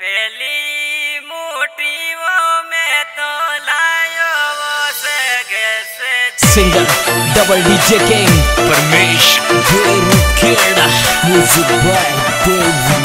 पहली singer double DJ king Paramesh. Guru music boy Devi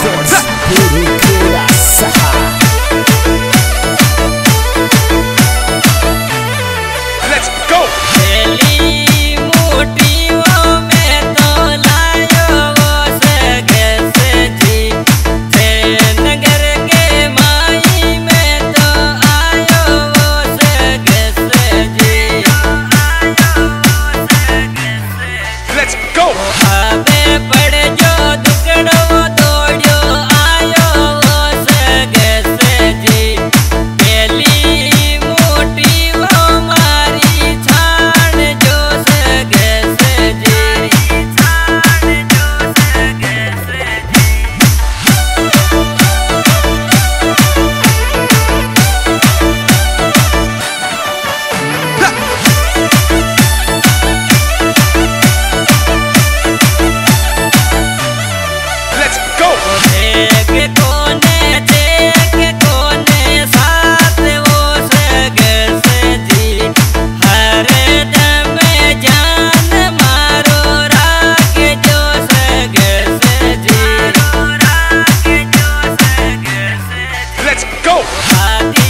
Go!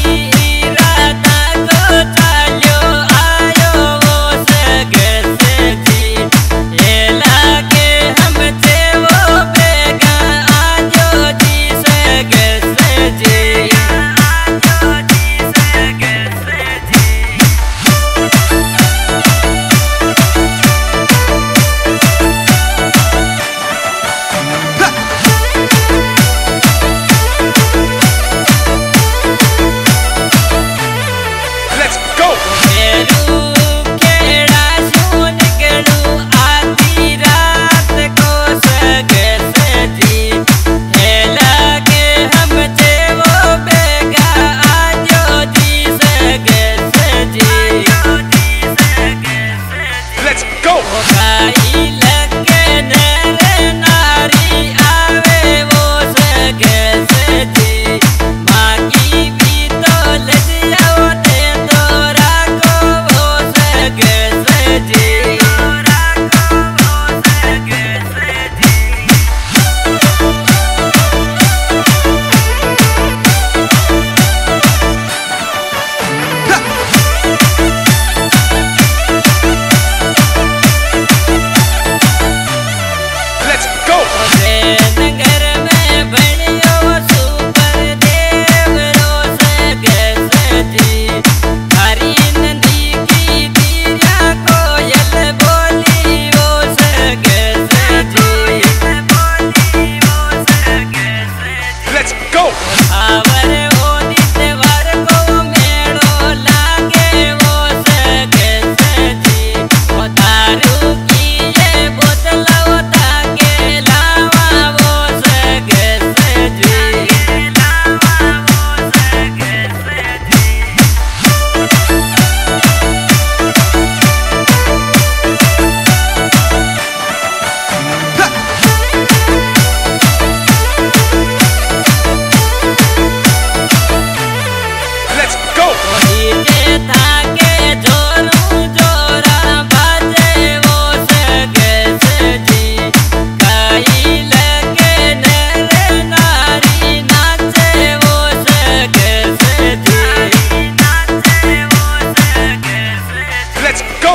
Let's go!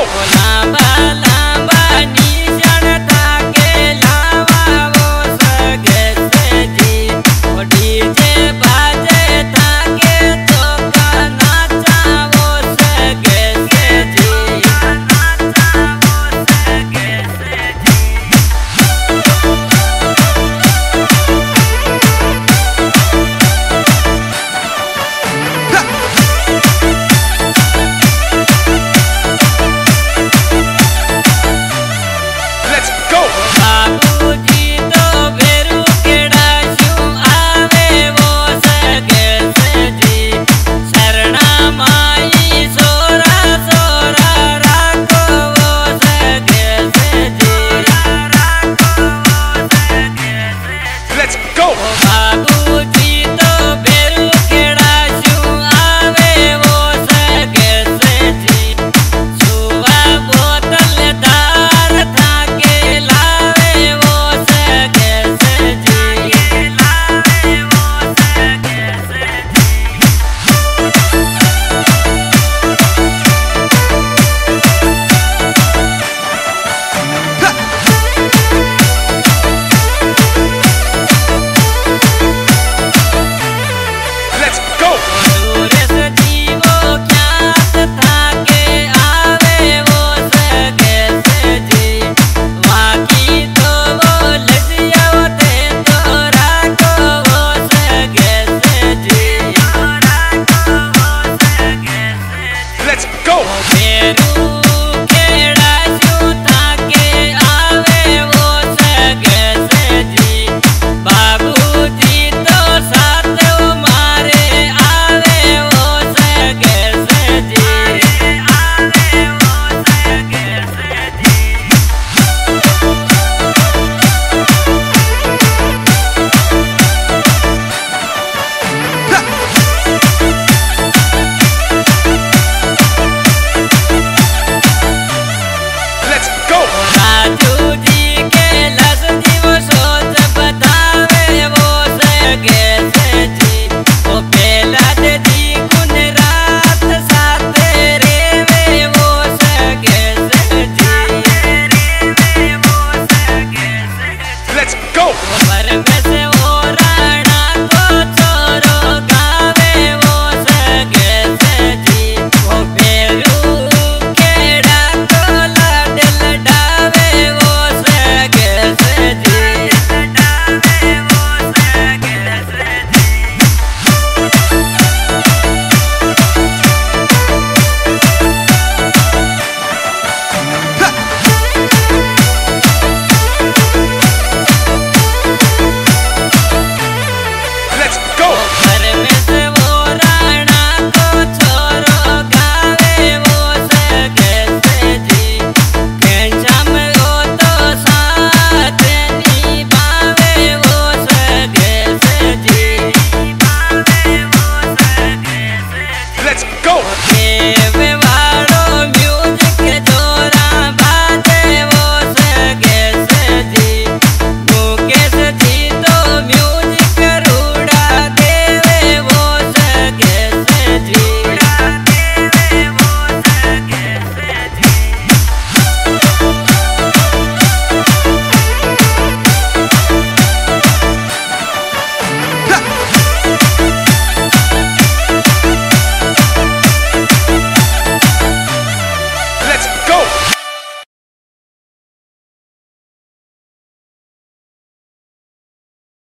Vamos lá, né?